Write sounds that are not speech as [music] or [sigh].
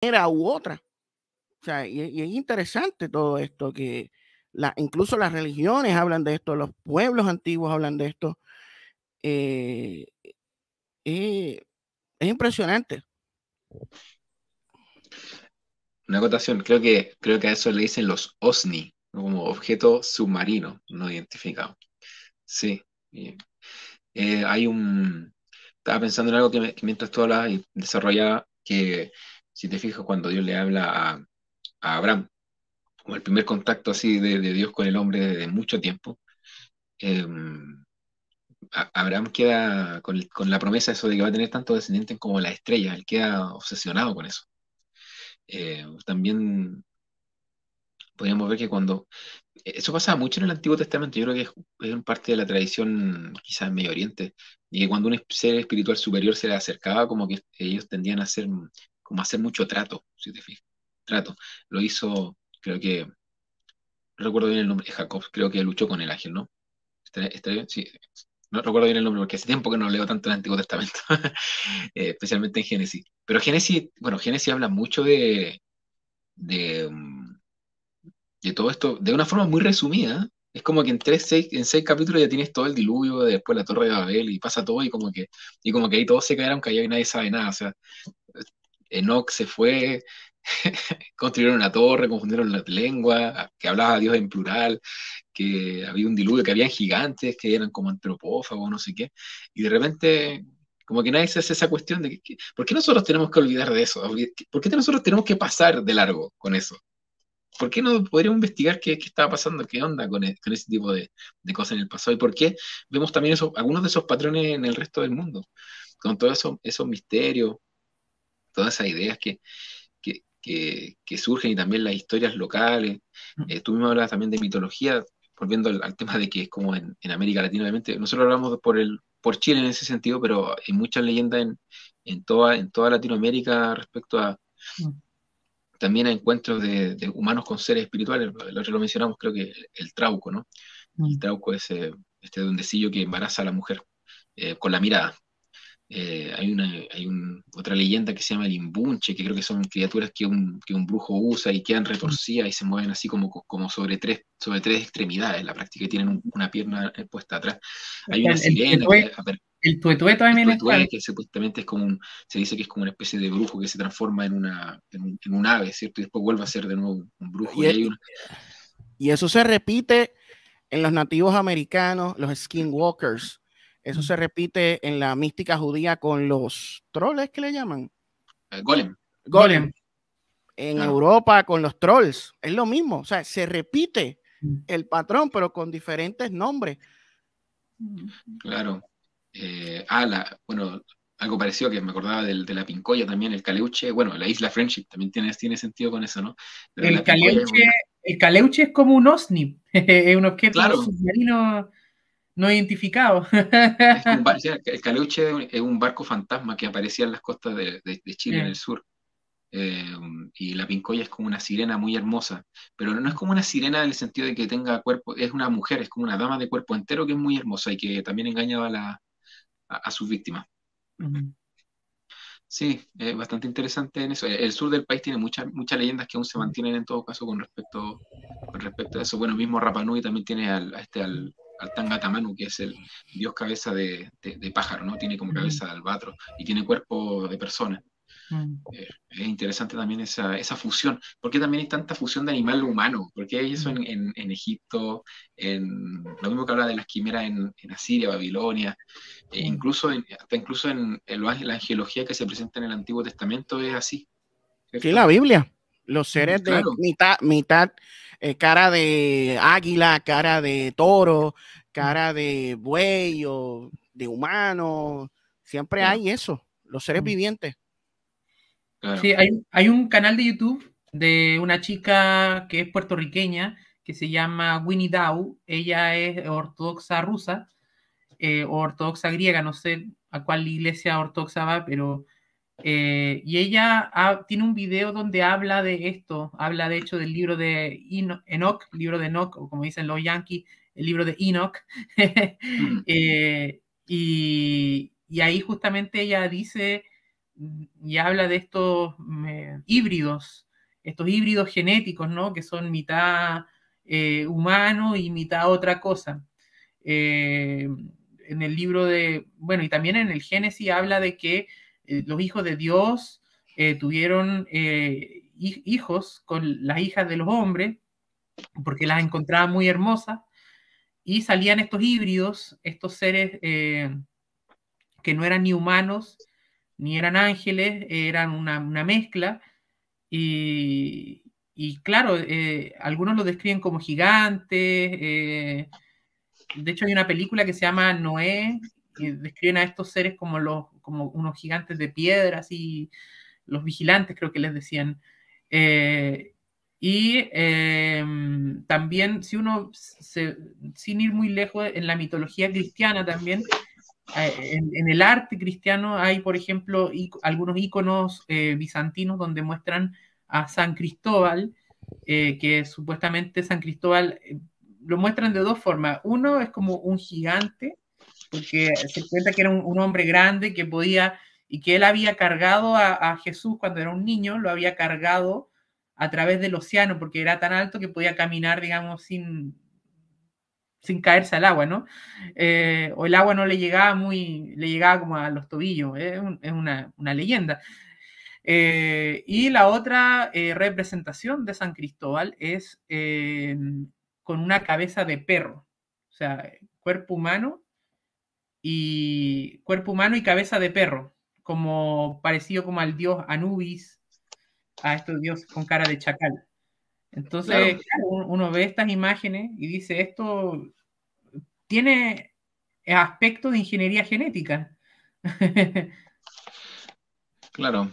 manera u otra. O sea, y, es interesante todo esto, que la, incluso las religiones hablan de esto, los pueblos antiguos hablan de esto. Eh, eh, es impresionante. Una acotación, creo que, creo que a eso le dicen los OSNI, como objeto submarino no identificado. Sí. Eh, hay un. Estaba pensando en algo que, mientras tú hablabas y desarrollaba, que si te fijas, cuando Dios le habla a, Abraham, como el primer contacto así de, Dios con el hombre desde mucho tiempo, em, Abraham queda con, la promesa eso de que va a tener tantos descendientes como la estrella, él queda obsesionado con eso. Eh, también podríamos ver que cuando... Eso pasaba mucho en el Antiguo Testamento, yo creo que es, parte de la tradición quizás en Medio Oriente, y que cuando un ser espiritual superior se le acercaba, como que ellos tendían a hacer, como hacer mucho trato, si te fijas. Trato. Lo hizo, creo que, no recuerdo bien el nombre, Jacob, creo que luchó con el ángel, ¿no? ¿Está, bien? Sí. No recuerdo bien el nombre porque hace tiempo que no leo tanto el Antiguo Testamento, [laughs] eh, especialmente en Génesis. Pero Génesis, bueno, Génesis habla mucho de, de, mm, de todo esto de una forma muy resumida. Es como que en, tres, seis, en seis capítulos ya tienes todo el diluvio, después la Torre de Babel y pasa todo y como que, y como que ahí todos se quedaron callados y nadie sabe nada. O sea, Enoch se fue, [laughs] construyeron una torre, confundieron la lengua, que hablaba Dios en plural, que había un diluvio, que habían gigantes que eran como antropófagos, no sé qué, y de repente como que nadie se hace esa cuestión de ¿por qué nosotros tenemos que olvidar de eso? ¿Por qué nosotros tenemos que pasar de largo con eso? ¿por qué no podríamos investigar qué, estaba pasando, qué onda con, e, ese tipo de, cosas en el pasado? ¿Y por qué vemos también algunos de esos patrones en el resto del mundo? Con todos eso, esos misterios, todas esas ideas que, que, surgen y también las historias locales. Mm. Eh, tú mismo hablas también de mitología, volviendo al, tema de que es como en, América Latina, obviamente. Nosotros hablamos por, el, por Chile en ese sentido, pero hay muchas leyendas en, en, toda, en toda Latinoamérica respecto a, mm también a encuentros de, humanos con seres espirituales. Lo, lo mencionamos, creo que el, trauco, ¿no? El mm. trauco es eh, este duendecillo que embaraza a la mujer eh, con la mirada. Eh, hay una hay otra leyenda que se llama el imbunche, que creo que son criaturas que un, que un brujo usa y quedan retorcidas y se mueven así como, como sobre, tres, sobre tres extremidades, la práctica, tienen una pierna puesta atrás. Hay una sirena que, el tuetué también el tuetué, que supuestamente es como un, se dice que es como una especie de brujo que se transforma en una en un, ave, ¿cierto? Y después vuelve a ser de nuevo un brujo. Y, eso se repite en los nativos americanos, los skinwalkers. Eso se repite en la mística judía con los trolls, que le llaman? Eh, golem. Golem. En Europa con los trolls. Es lo mismo. O sea, se repite el patrón, pero con diferentes nombres. Claro. Eh, ah, la, bueno, algo parecido que me acordaba del, de la Pincoya también, el Caleuche, bueno, la isla Friendship también tiene, tiene sentido con eso, ¿no? el, Caleuche, es el Caleuche es como un OSNI, [laughs] es un objeto submarino no identificado. [laughs] el Caleuche es un barco fantasma que aparecía en las costas de, Chile, en el sur. Eh, y la Pincoya es como una sirena muy hermosa, pero no es como una sirena en el sentido de que tenga cuerpo, es una mujer, es como una dama de cuerpo entero que es muy hermosa y que también engañaba a la, a, sus víctimas. Sí, es bastante interesante en eso. El sur del país tiene muchas muchas leyendas que aún se mantienen en todo caso con respecto, con respecto a eso. Bueno, mismo Rapanui también tiene al, a este, al, al Tangatamanu, que es el dios cabeza de, de, pájaro, ¿no? Tiene como cabeza de albatro y tiene cuerpo de persona. Mm. Eh, es interesante también esa, esa, fusión. ¿Por qué también hay tanta fusión de animal humano? ¿Por qué hay eso en, en, en Egipto? En, lo mismo que habla de las quimeras en, en Asiria, Babilonia. E incluso, hasta incluso en, la angelología que se presenta en el Antiguo Testamento es así. Sí, la Biblia. Los seres de mitad, mitad eh, cara de águila, cara de toro, cara de buey o de humano. Siempre hay eso, los seres vivientes. Sí, hay, hay, un canal de YouTube de una chica que es puertorriqueña que se llama Winnie Dow. Ella es ortodoxa rusa eh, ortodoxa griega, no sé a cuál iglesia ortodoxa va, pero... Eh, y ella tiene un video donde habla de esto, habla de hecho del libro de Enoch, libro de Enoch, o como dicen los yankees, el libro de Enoch. [laughs] Mm. Eh, y, y, ahí justamente ella dice y habla de estos mm, híbridos, estos híbridos genéticos, ¿no? Que son mitad eh, humano y mitad otra cosa. Eh, en el libro de, bueno, y también en el Génesis habla de que eh, los hijos de Dios tuvieron hijos con las hijas de los hombres, porque las encontraban muy hermosas, y salían estos híbridos, estos seres que no eran ni humanos, ni eran ángeles, eran una, mezcla, y, claro, eh, algunos lo describen como gigantes, eh, de hecho hay una película que se llama Noé, que describen a estos seres como, los, como unos gigantes de piedra, y los vigilantes creo que les decían. Eh, y em, también, si uno, sin ir muy lejos, en la mitología cristiana también, eh, en, el arte cristiano hay, por ejemplo, algunos iconos eh, bizantinos donde muestran a San Cristóbal, que supuestamente San Cristóbal lo muestran de dos formas. Uno es como un gigante, porque se cuenta que era un, hombre grande que podía y que él había cargado a, Jesús cuando era un niño, lo había cargado a través del océano porque era tan alto que podía caminar, digamos, sin, sin caerse al agua, ¿no? Eh, o el agua no le llegaba muy, le llegaba como a los tobillos, es, una, leyenda. Eh, y la otra eh, representación de San Cristóbal es con una cabeza de perro, o sea, cuerpo humano y cuerpo humano y cabeza de perro, como parecido como al dios Anubis, a estos dios con cara de chacal. Entonces, uno ve estas imágenes y dice, esto tiene aspecto de ingeniería genética. [laughs] claro,